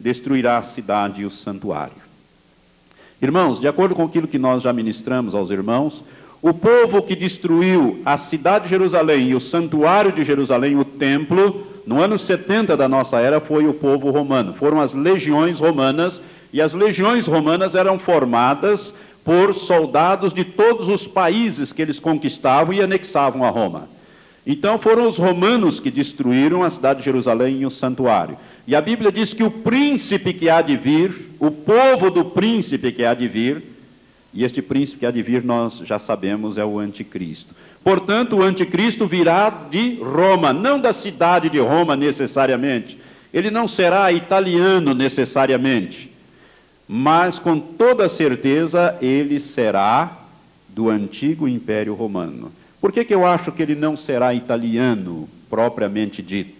destruirá a cidade e o santuário. Irmãos, de acordo com aquilo que nós já ministramos aos irmãos, o povo que destruiu a cidade de Jerusalém e o santuário de Jerusalém, o templo, no ano 70 da nossa era, foi o povo romano. Foram as legiões romanas, e as legiões romanas eram formadas por soldados de todos os países que eles conquistavam e anexavam a Roma. Então foram os romanos que destruíram a cidade de Jerusalém e o santuário. E a Bíblia diz que o príncipe que há de vir, o povo do príncipe que há de vir, e este príncipe que há de vir nós já sabemos é o anticristo. Portanto, o anticristo virá de Roma, não da cidade de Roma necessariamente. Ele não será italiano necessariamente, mas com toda certeza ele será do antigo Império Romano. Por que, que eu acho que ele não será italiano propriamente dito?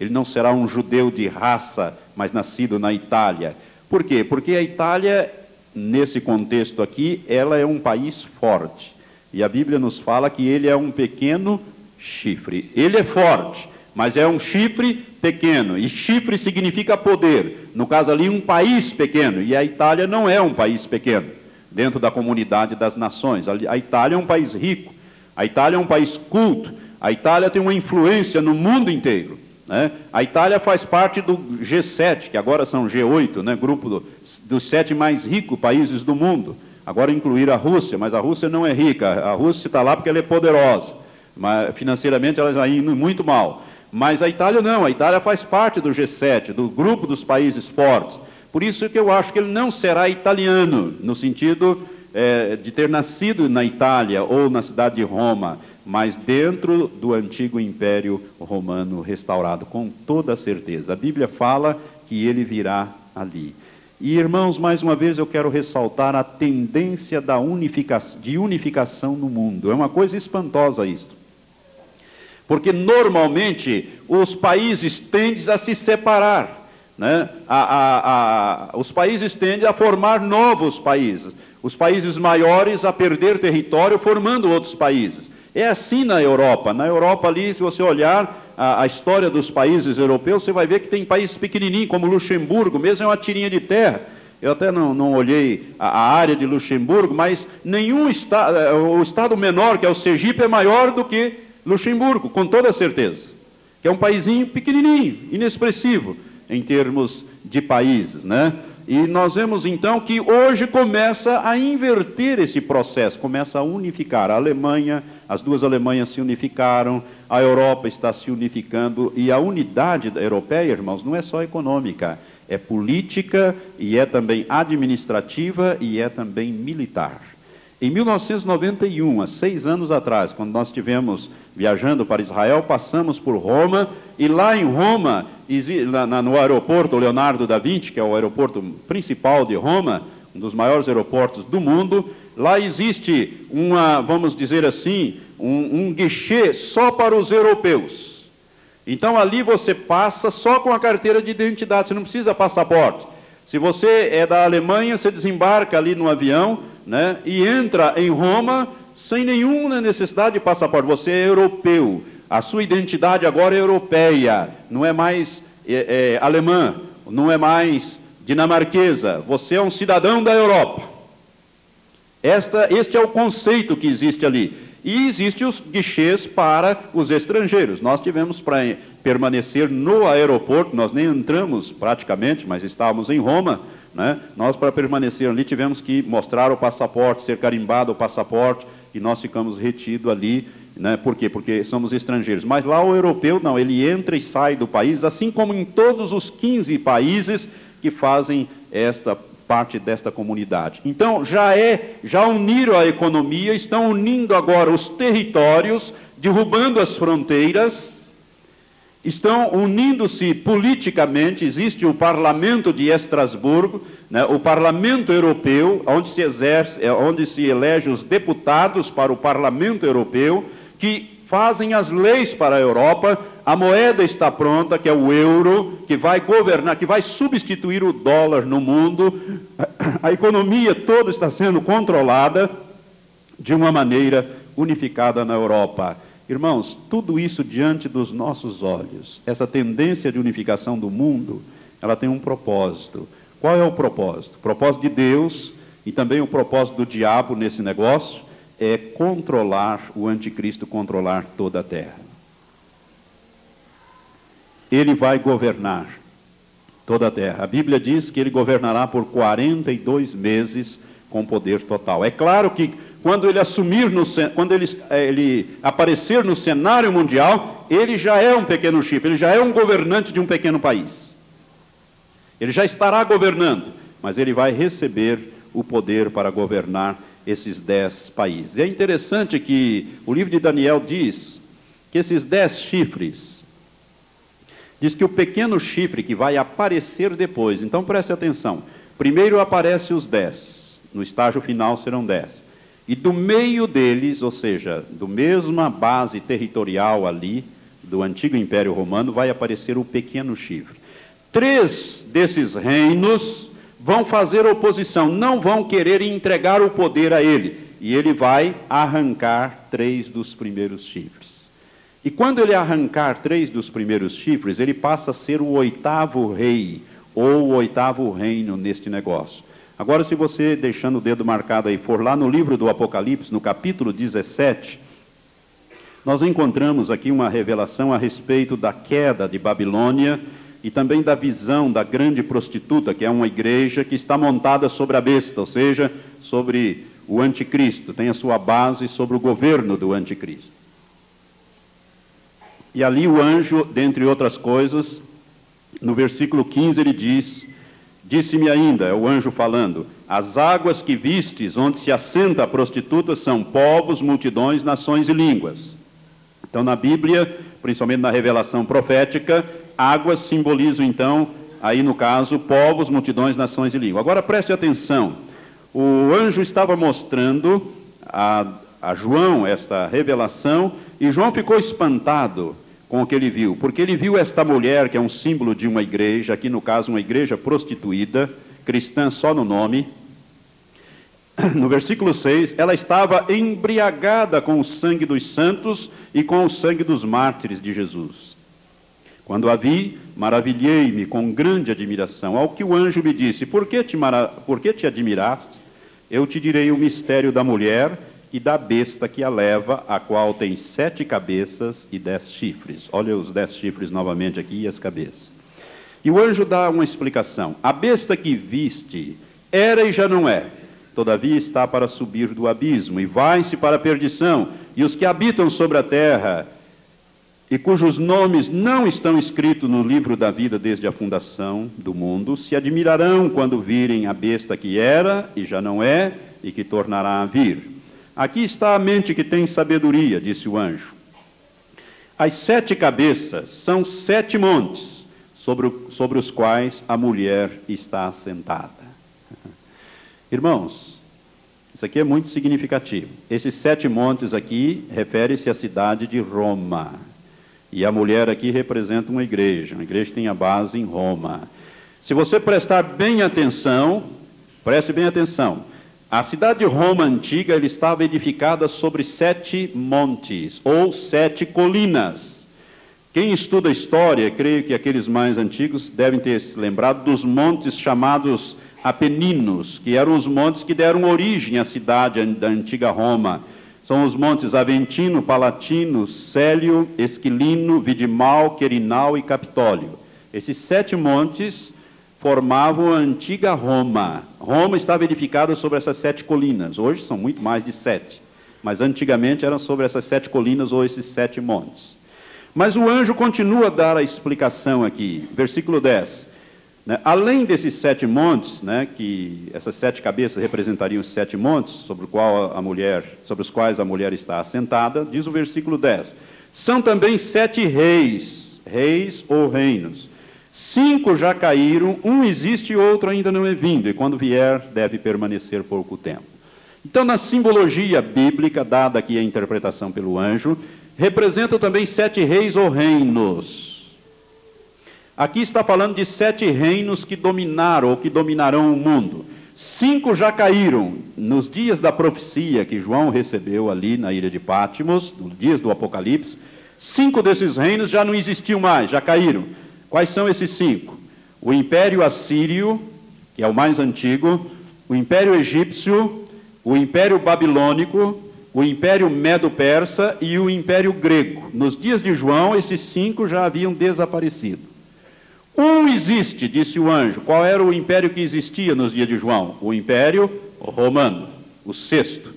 Ele não será um judeu de raça, mas nascido na Itália. Por quê? Porque a Itália, nesse contexto aqui, ela é um país forte. E a Bíblia nos fala que ele é um pequeno chifre. Ele é forte, mas é um chifre pequeno. E chifre significa poder. No caso ali, um país pequeno. E a Itália não é um país pequeno, dentro da comunidade das nações. A Itália é um país rico. A Itália é um país culto. A Itália tem uma influência no mundo inteiro. Né? A Itália faz parte do G7, que agora são G8, né? grupo do, dos sete mais ricos países do mundo. Agora incluir a Rússia, mas a Rússia não é rica. A Rússia está lá porque ela é poderosa. Mas financeiramente ela está indo muito mal. Mas a Itália não, a Itália faz parte do G7, do grupo dos países fortes. Por isso que eu acho que ele não será italiano, no sentido é, de ter nascido na Itália ou na cidade de Roma mas dentro do antigo império romano restaurado, com toda certeza. A Bíblia fala que ele virá ali. E irmãos, mais uma vez eu quero ressaltar a tendência da de unificação no mundo. É uma coisa espantosa isto. Porque normalmente os países tendem a se separar. Né? A, a, a, os países tendem a formar novos países. Os países maiores a perder território formando outros países. É assim na Europa. Na Europa ali, se você olhar a, a, história dos países europeus, você vai ver que tem países pequenininhos, como Luxemburgo, mesmo é uma tirinha de terra. Eu até não, não olhei a, a, área de Luxemburgo, mas nenhum estado, é, o estado menor, que é o Sergipe, é maior do que Luxemburgo, com toda certeza. Que é um paísinho pequenininho, inexpressivo em termos de países, né? E nós vemos então que hoje começa a inverter esse processo, começa a unificar. A Alemanha, as duas Alemanhas se unificaram, a Europa está se unificando, e a unidade europeia, irmãos, não é só econômica, é política e é também administrativa e é também militar. Em 1991, há seis anos atrás, quando nós estivemos viajando para Israel, passamos por Roma, e lá em Roma, no aeroporto Leonardo da Vinci, que é o aeroporto principal de Roma, um dos maiores aeroportos do mundo, lá existe uma, vamos dizer assim, um, um guichê só para os europeus. Então ali você passa só com a carteira de identidade, você não precisa passaporte. Se você é da Alemanha, você desembarca ali no avião, né, e entra em Roma sem nenhuma necessidade de passaporte. Você é europeu. A sua identidade agora é europeia, não é mais é, é, alemã, não é mais dinamarquesa. Você é um cidadão da Europa. Esta, este é o conceito que existe ali. E existem os guichês para os estrangeiros. Nós tivemos para permanecer no aeroporto, nós nem entramos praticamente, mas estávamos em Roma né? Nós, para permanecer ali, tivemos que mostrar o passaporte, ser carimbado o passaporte, e nós ficamos retidos ali. Né? Por quê? Porque somos estrangeiros. Mas lá o europeu, não, ele entra e sai do país, assim como em todos os 15 países que fazem esta parte desta comunidade. Então, já é, já uniram a economia, estão unindo agora os territórios, derrubando as fronteiras, estão unindo-se politicamente. Existe o Parlamento de Estrasburgo, né, o Parlamento Europeu, onde se exerce, é, onde se elege os deputados para o Parlamento Europeu, que fazem as leis para a Europa. A moeda está pronta, que é o euro, que vai governar, que vai substituir o dólar no mundo. A economia toda está sendo controlada de uma maneira unificada na Europa. Irmãos, tudo isso diante dos nossos olhos, essa tendência de unificação do mundo, ela tem um propósito. Qual é o propósito? O propósito de Deus e também o propósito do diabo nesse negócio é controlar o anticristo, controlar toda a terra. Ele vai governar toda a terra. A Bíblia diz que ele governará por 42 meses com poder total. É claro que quando ele assumir no, quando ele, eh, ele aparecer no cenário mundial, ele já é um pequeno chifre, ele já é um governante de um pequeno país. Ele já estará governando, mas ele vai receber o poder para governar esses dez países. E é interessante que o livro de Daniel diz que esses dez chifres, diz que o pequeno chifre que vai aparecer depois, então preste atenção, primeiro aparece os dez, no estágio final serão dez. E do meio deles, ou seja, do mesma base territorial ali, do antigo Império Romano, vai aparecer o pequeno chifre. Três desses reinos vão fazer oposição, não vão querer entregar o poder a ele. E ele vai arrancar três dos primeiros chifres. E quando ele arrancar três dos primeiros chifres, ele passa a ser o oitavo rei, ou o oitavo reino neste negócio. Agora, se você, deixando o dedo marcado aí, for lá no livro do Apocalipse, no capítulo 17, nós encontramos aqui uma revelação a respeito da queda de Babilônia e também da visão da grande prostituta, que é uma igreja que está montada sobre a besta, ou seja, sobre o anticristo, tem a sua base sobre o governo do anticristo. E ali o anjo, dentre outras coisas, no versículo 15 ele diz: Disse-me ainda, é o anjo falando: As águas que vistes, onde se assenta a prostituta, são povos, multidões, nações e línguas. Então, na Bíblia, principalmente na revelação profética, águas simbolizam, então, aí no caso, povos, multidões, nações e línguas. Agora preste atenção: o anjo estava mostrando a, a João esta revelação, e João ficou espantado com o que ele viu, porque ele viu esta mulher, que é um símbolo de uma igreja, aqui no caso, uma igreja prostituída, cristã só no nome. No versículo 6, ela estava embriagada com o sangue dos santos e com o sangue dos mártires de Jesus. Quando a vi, maravilhei-me com grande admiração. Ao que o anjo me disse: Por que te, mara... Por que te admiraste? Eu te direi o mistério da mulher e da besta que a leva, a qual tem sete cabeças e dez chifres. Olha os dez chifres novamente aqui e as cabeças. E o anjo dá uma explicação. A besta que viste era e já não é. Todavia está para subir do abismo e vai-se para a perdição. E os que habitam sobre a terra e cujos nomes não estão escritos no livro da vida desde a fundação do mundo, se admirarão quando virem a besta que era e já não é e que tornará a vir. Aqui está a mente que tem sabedoria, disse o anjo. As sete cabeças são sete montes sobre, sobre os quais a mulher está sentada. Irmãos, isso aqui é muito significativo. Esses sete montes aqui refere-se à cidade de Roma. E a mulher aqui representa uma igreja. Uma igreja que tem a base em Roma. Se você prestar bem atenção, preste bem atenção. A cidade de Roma antiga ele estava edificada sobre sete montes ou sete colinas. Quem estuda história, creio que aqueles mais antigos devem ter se lembrado dos montes chamados Apeninos, que eram os montes que deram origem à cidade da antiga Roma. São os montes Aventino, Palatino, Célio, Esquilino, Vidimal, Querinal e Capitólio. Esses sete montes formavam a antiga Roma. Roma estava edificada sobre essas sete colinas. Hoje são muito mais de sete. Mas antigamente eram sobre essas sete colinas ou esses sete montes. Mas o anjo continua a dar a explicação aqui. Versículo 10. Né? Além desses sete montes, né, que essas sete cabeças representariam os sete montes sobre, mulher, sobre os quais a mulher está assentada, diz o versículo 10. São também sete reis, reis ou reinos Cinco já caíram, um existe e outro ainda não é vindo, e quando vier, deve permanecer pouco tempo. Então, na simbologia bíblica, dada aqui a interpretação pelo anjo, representam também sete reis ou reinos. Aqui está falando de sete reinos que dominaram ou que dominarão o mundo. Cinco já caíram nos dias da profecia que João recebeu ali na ilha de Pátimos, nos dias do Apocalipse. Cinco desses reinos já não existiam mais, já caíram. Quais são esses cinco? o Império Assírio, que é o mais antigo, o Império Egípcio, o Império Babilônico, o Império Medo-Persa e o Império Grego. Nos dias de João, esses cinco já haviam desaparecido. Um existe, disse o anjo. Qual era o império que existia nos dias de João? O Império Romano, o sexto.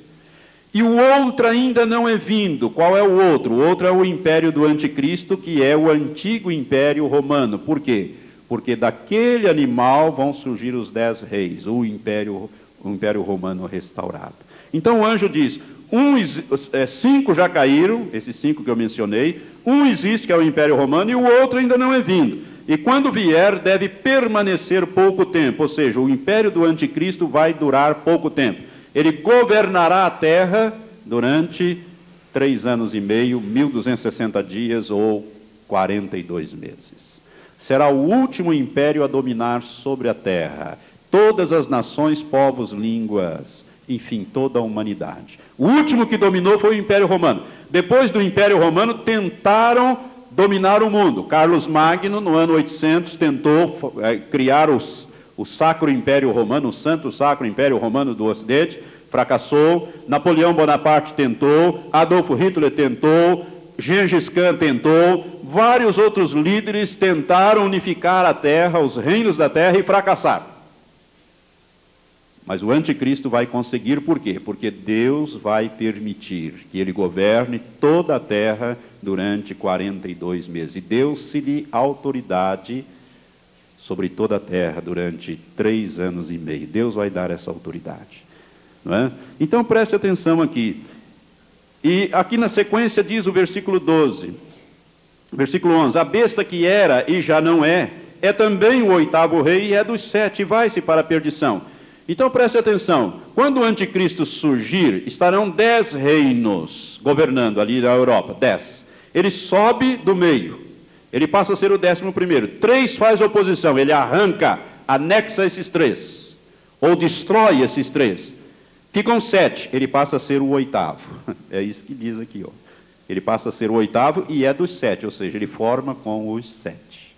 E o outro ainda não é vindo. Qual é o outro? O outro é o império do anticristo, que é o antigo império romano. Por quê? Porque daquele animal vão surgir os dez reis, o império, o império romano restaurado. Então o anjo diz: um, é, cinco já caíram, esses cinco que eu mencionei, um existe, que é o império romano, e o outro ainda não é vindo. E quando vier, deve permanecer pouco tempo, ou seja, o império do anticristo vai durar pouco tempo. Ele governará a terra durante três anos e meio, 1260 dias ou 42 meses. Será o último império a dominar sobre a terra. Todas as nações, povos, línguas, enfim, toda a humanidade. O último que dominou foi o Império Romano. Depois do Império Romano, tentaram dominar o mundo. Carlos Magno, no ano 800, tentou é, criar os, o Sacro Império Romano, o Santo Sacro Império Romano do Ocidente, fracassou. Napoleão Bonaparte tentou, Adolfo Hitler tentou, Gengis Khan tentou, vários outros líderes tentaram unificar a terra, os reinos da terra e fracassaram. Mas o anticristo vai conseguir por quê? Porque Deus vai permitir que ele governe toda a terra durante 42 meses. E deu-se lhe autoridade sobre toda a terra durante três anos e meio. Deus vai dar essa autoridade. É? Então preste atenção aqui. E aqui na sequência diz o versículo 12, versículo 11: A besta que era e já não é, é também o oitavo rei e é dos sete, vai-se para a perdição. Então preste atenção: quando o anticristo surgir, estarão dez reinos governando ali na Europa dez. Ele sobe do meio, ele passa a ser o décimo primeiro. Três faz oposição, ele arranca, anexa esses três, ou destrói esses três. Ficam sete, ele passa a ser o oitavo. É isso que diz aqui, ó. Ele passa a ser o oitavo e é dos sete, ou seja, ele forma com os sete.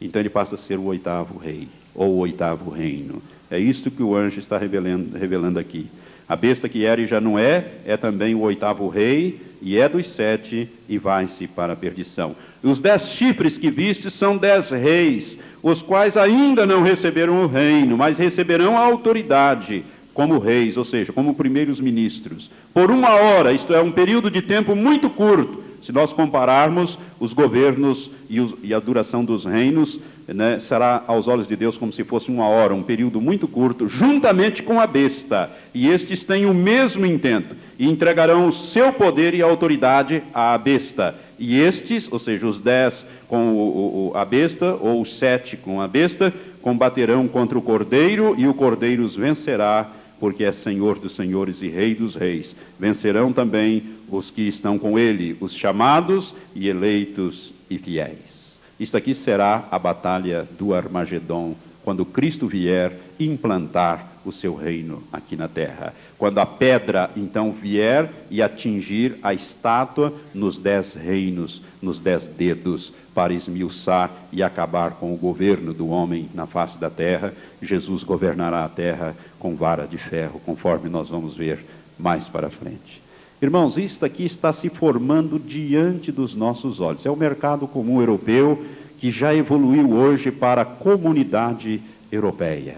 Então ele passa a ser o oitavo rei, ou o oitavo reino. É isto que o anjo está revelando, revelando aqui. A besta que era e já não é, é também o oitavo rei, e é dos sete, e vai-se para a perdição. Os dez chifres que viste são dez reis, os quais ainda não receberam o reino, mas receberão a autoridade como reis, ou seja, como primeiros ministros. Por uma hora, isto é, um período de tempo muito curto, se nós compararmos os governos e, os, e a duração dos reinos, né, será aos olhos de Deus como se fosse uma hora, um período muito curto, juntamente com a besta. E estes têm o mesmo intento, e entregarão o seu poder e autoridade à besta. E estes, ou seja, os dez com o, o, a besta, ou os sete com a besta, combaterão contra o cordeiro, e o cordeiro os vencerá porque é Senhor dos senhores e Rei dos reis. Vencerão também os que estão com ele, os chamados e eleitos e fiéis. Isto aqui será a batalha do Armagedon, quando Cristo vier implantar o seu reino aqui na terra. Quando a pedra então vier e atingir a estátua nos dez reinos, nos dez dedos, para esmiuçar e acabar com o governo do homem na face da terra, Jesus governará a terra com vara de ferro, conforme nós vamos ver mais para frente. Irmãos, isto aqui está se formando diante dos nossos olhos. É o mercado comum europeu que já evoluiu hoje para a comunidade europeia.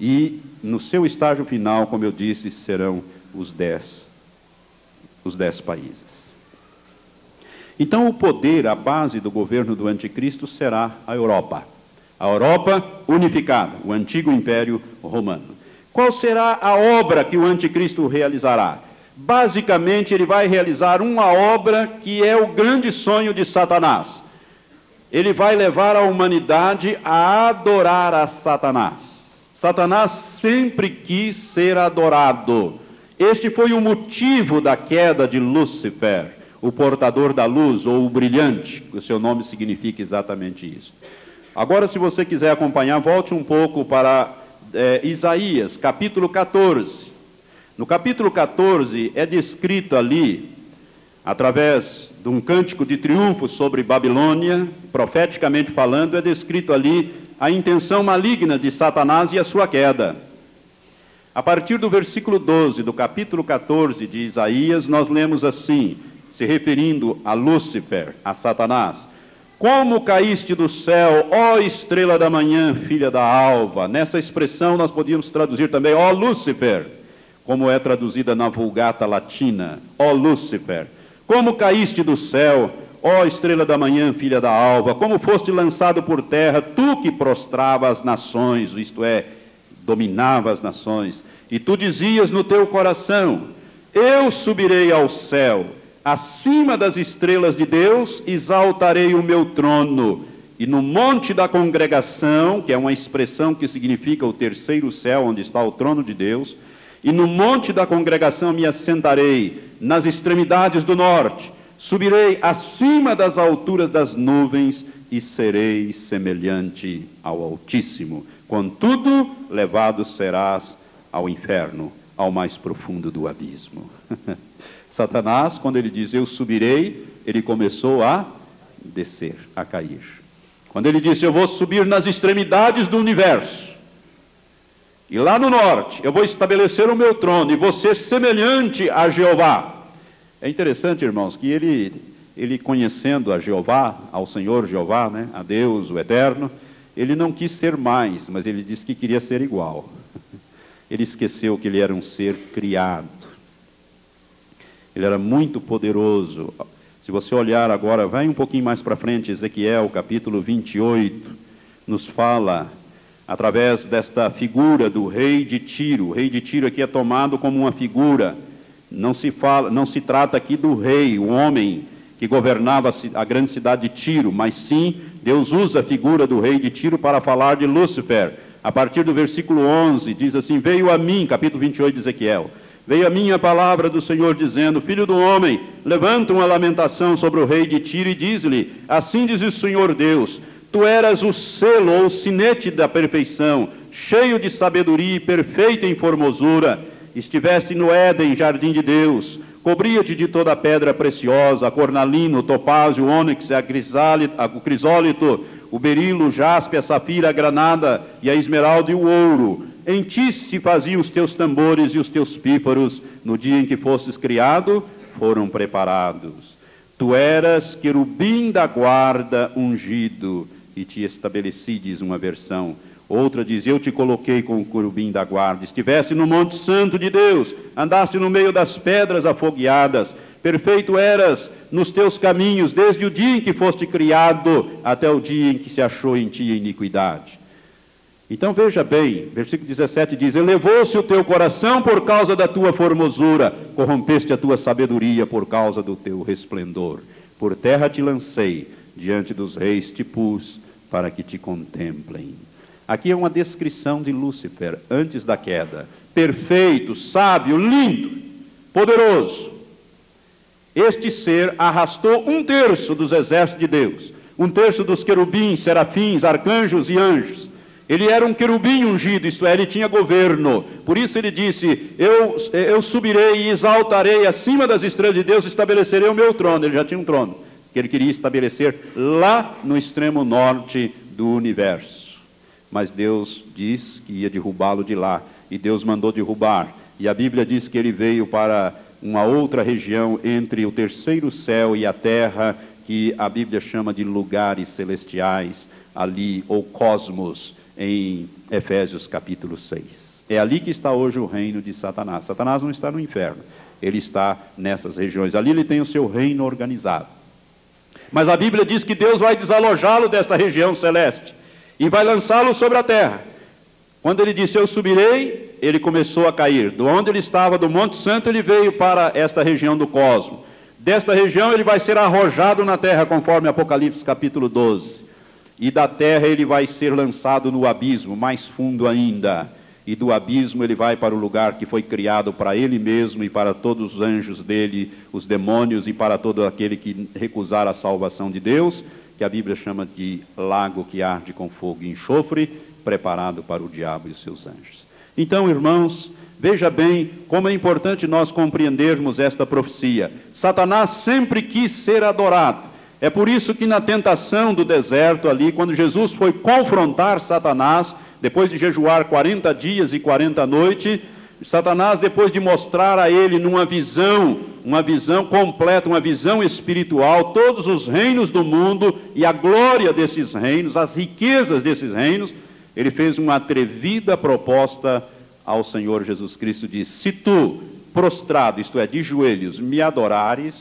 E no seu estágio final, como eu disse, serão os dez, os dez países. Então, o poder, a base do governo do anticristo será a Europa. A Europa unificada, o antigo império romano. Qual será a obra que o anticristo realizará? Basicamente, ele vai realizar uma obra que é o grande sonho de Satanás. Ele vai levar a humanidade a adorar a Satanás. Satanás sempre quis ser adorado. Este foi o motivo da queda de Lúcifer, o portador da luz ou o brilhante, o seu nome significa exatamente isso. Agora, se você quiser acompanhar, volte um pouco para é, Isaías, capítulo 14. No capítulo 14 é descrito ali, através de um cântico de triunfo sobre Babilônia, profeticamente falando, é descrito ali a intenção maligna de Satanás e a sua queda. A partir do versículo 12 do capítulo 14 de Isaías, nós lemos assim, se referindo a Lúcifer, a Satanás: Como caíste do céu, ó estrela da manhã, filha da alva. Nessa expressão nós podíamos traduzir também, ó Lúcifer, como é traduzida na Vulgata Latina, ó Lúcifer. Como caíste do céu, ó estrela da manhã, filha da alva, como foste lançado por terra, tu que prostrava as nações, isto é, dominava as nações, e tu dizias no teu coração: Eu subirei ao céu, acima das estrelas de Deus, exaltarei o meu trono. E no monte da congregação, que é uma expressão que significa o terceiro céu, onde está o trono de Deus, e no monte da congregação me assentarei, nas extremidades do norte, subirei acima das alturas das nuvens e serei semelhante ao Altíssimo. Contudo, levado serás ao inferno, ao mais profundo do abismo. Satanás, quando ele diz eu subirei, ele começou a descer, a cair. Quando ele disse eu vou subir nas extremidades do universo, e lá no norte eu vou estabelecer o meu trono e vou ser semelhante a Jeová. É interessante, irmãos, que ele, ele conhecendo a Jeová, ao Senhor Jeová, né, a Deus, o Eterno, ele não quis ser mais, mas ele disse que queria ser igual. Ele esqueceu que ele era um ser criado. Ele era muito poderoso. Se você olhar agora, vai um pouquinho mais para frente, Ezequiel capítulo 28, nos fala através desta figura do rei de Tiro. O rei de Tiro aqui é tomado como uma figura. Não se fala, não se trata aqui do rei, o homem que governava a grande cidade de Tiro, mas sim Deus usa a figura do rei de Tiro para falar de Lúcifer a partir do versículo 11, diz assim: Veio a mim, capítulo 28 de Ezequiel, veio a mim a palavra do Senhor dizendo: Filho do homem, levanta uma lamentação sobre o rei de Tiro e diz-lhe: Assim diz o Senhor Deus: Tu eras o selo ou sinete da perfeição, cheio de sabedoria e perfeito em formosura. Estiveste no Éden, jardim de Deus. Cobria-te de toda a pedra preciosa, cornalino, topázio, ônix, a crisólito, o berilo, o jaspe, a safira, a granada e a esmeralda e o ouro. Em ti se faziam os teus tambores e os teus pífaros, no dia em que fostes criado, foram preparados. Tu eras querubim da guarda ungido, e te estabeleci, diz uma versão. Outra diz: Eu te coloquei com o querubim da guarda. Estiveste no Monte Santo de Deus, andaste no meio das pedras afogueadas. Perfeito eras nos teus caminhos, desde o dia em que foste criado até o dia em que se achou em ti a iniquidade. Então veja bem, versículo 17 diz: Elevou-se o teu coração por causa da tua formosura, corrompeste a tua sabedoria por causa do teu resplendor. Por terra te lancei, diante dos reis te pus, para que te contemplem. Aqui é uma descrição de Lúcifer antes da queda. Perfeito, sábio, lindo, poderoso. Este ser arrastou um terço dos exércitos de Deus, um terço dos querubins, serafins, arcanjos e anjos. Ele era um querubim ungido, isto é, ele tinha governo. Por isso ele disse: eu, eu subirei e exaltarei acima das estrelas de Deus, estabelecerei o meu trono. Ele já tinha um trono, que ele queria estabelecer lá no extremo norte do universo. Mas Deus diz que ia derrubá-lo de lá, e Deus mandou derrubar. E a Bíblia diz que ele veio para uma outra região entre o terceiro céu e a terra, que a Bíblia chama de lugares celestiais, ali, ou cosmos, em Efésios capítulo 6. É ali que está hoje o reino de Satanás. Satanás não está no inferno, ele está nessas regiões. Ali ele tem o seu reino organizado. Mas a Bíblia diz que Deus vai desalojá-lo desta região celeste e vai lançá-lo sobre a terra. Quando ele disse: Eu subirei, ele começou a cair. Do onde ele estava, do Monte Santo, ele veio para esta região do cosmo. Desta região ele vai ser arrojado na terra, conforme Apocalipse capítulo 12. E da terra ele vai ser lançado no abismo, mais fundo ainda. E do abismo ele vai para o lugar que foi criado para ele mesmo e para todos os anjos dele, os demônios e para todo aquele que recusar a salvação de Deus, que a Bíblia chama de lago que arde com fogo e enxofre, preparado para o diabo e os seus anjos. Então, irmãos, veja bem como é importante nós compreendermos esta profecia. Satanás sempre quis ser adorado. É por isso que na tentação do deserto ali, quando Jesus foi confrontar Satanás, depois de jejuar 40 dias e 40 noites, Satanás, depois de mostrar a ele numa visão, uma visão completa, uma visão espiritual, todos os reinos do mundo e a glória desses reinos, as riquezas desses reinos, ele fez uma atrevida proposta ao Senhor Jesus Cristo: disse: Se tu, prostrado, isto é, de joelhos, me adorares,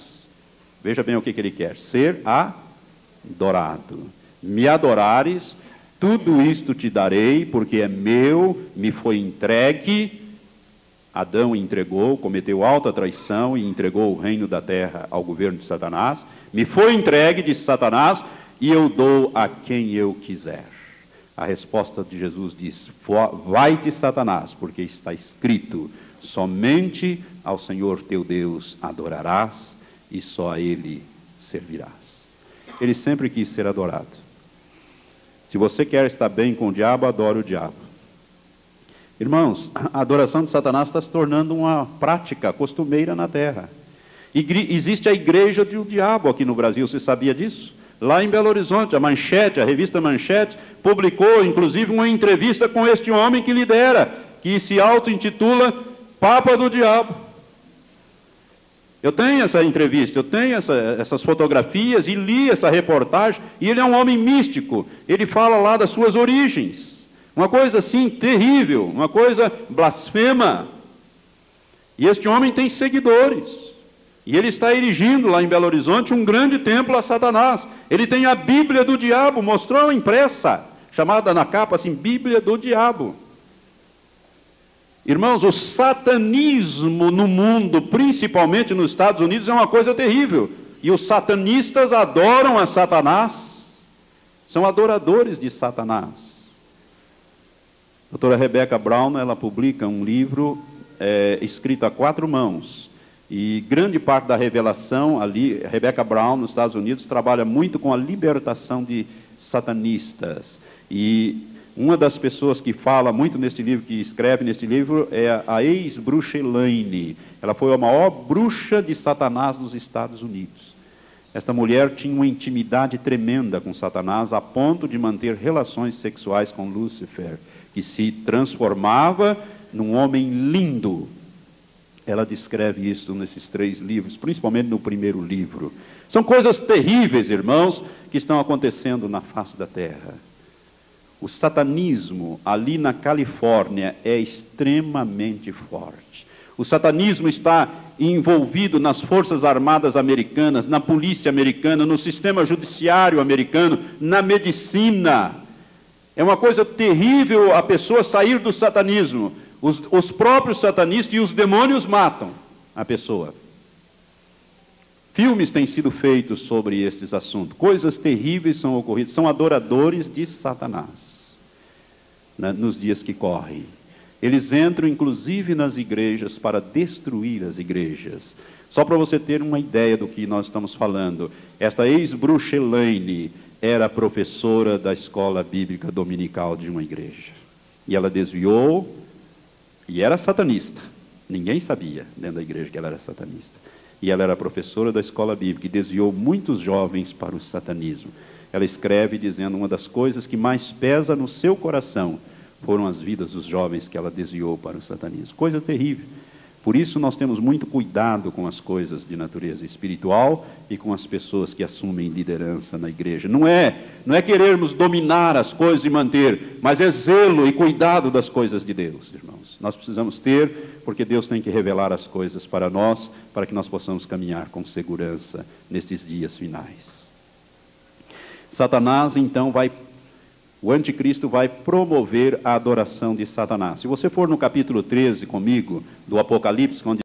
Veja bem o que, que ele quer: ser adorado. Me adorares, tudo isto te darei, porque é meu, me foi entregue. Adão entregou, cometeu alta traição e entregou o reino da terra ao governo de Satanás. Me foi entregue, disse Satanás, e eu dou a quem eu quiser. A resposta de Jesus diz: Vai-te, Satanás, porque está escrito: somente ao Senhor teu Deus adorarás e só a Ele servirás. Ele sempre quis ser adorado. Se você quer estar bem com o diabo, adore o diabo. Irmãos, a adoração de Satanás está se tornando uma prática costumeira na terra. existe a igreja do diabo aqui no Brasil, você sabia disso? Lá em Belo Horizonte, a Manchete, a revista Manchete, publicou inclusive uma entrevista com este homem que lidera, que se auto-intitula Papa do Diabo. Eu tenho essa entrevista, eu tenho essa, essas fotografias e li essa reportagem, e ele é um homem místico, ele fala lá das suas origens. Uma coisa assim terrível, uma coisa blasfema. E este homem tem seguidores. E ele está erigindo lá em Belo Horizonte um grande templo a Satanás. Ele tem a Bíblia do diabo, mostrou impressa, chamada na capa assim, Bíblia do diabo. Irmãos, o satanismo no mundo, principalmente nos Estados Unidos, é uma coisa terrível. E os satanistas adoram a Satanás, são adoradores de Satanás. A doutora Rebecca Brown, ela publica um livro é, escrito a quatro mãos. E grande parte da revelação ali, Rebecca Brown, nos Estados Unidos, trabalha muito com a libertação de satanistas. E uma das pessoas que fala muito neste livro, que escreve neste livro, é a ex-bruxa Elaine. Ela foi a maior bruxa de Satanás nos Estados Unidos. Esta mulher tinha uma intimidade tremenda com Satanás, a ponto de manter relações sexuais com Lúcifer, que se transformava num homem lindo. Ela descreve isso nesses três livros, principalmente no primeiro livro. São coisas terríveis, irmãos, que estão acontecendo na face da terra. O satanismo ali na Califórnia é extremamente forte. O satanismo está envolvido nas Forças Armadas Americanas, na polícia americana, no sistema judiciário americano, na medicina. É uma coisa terrível a pessoa sair do satanismo. Os, os próprios satanistas e os demônios matam a pessoa. Filmes têm sido feitos sobre estes assuntos. Coisas terríveis são ocorridas. São adoradores de Satanás né, nos dias que correm. Eles entram, inclusive, nas igrejas para destruir as igrejas. Só para você ter uma ideia do que nós estamos falando, esta ex-bruxa Elaine era professora da escola bíblica dominical de uma igreja. E ela desviou, e era satanista. Ninguém sabia dentro da igreja que ela era satanista. E ela era professora da escola bíblica e desviou muitos jovens para o satanismo ela escreve dizendo: Uma das coisas que mais pesa no seu coração foram as vidas dos jovens que ela desviou para o satanismo. Coisa terrível. Por isso nós temos muito cuidado com as coisas de natureza espiritual e com as pessoas que assumem liderança na igreja. Não é, não é querermos dominar as coisas e manter, mas é zelo e cuidado das coisas de Deus, irmãos. Nós precisamos ter, porque Deus tem que revelar as coisas para nós, para que nós possamos caminhar com segurança nestes dias finais. Satanás então vai, o anticristo vai promover a adoração de Satanás. Se você for no capítulo 13 comigo, do Apocalipse, onde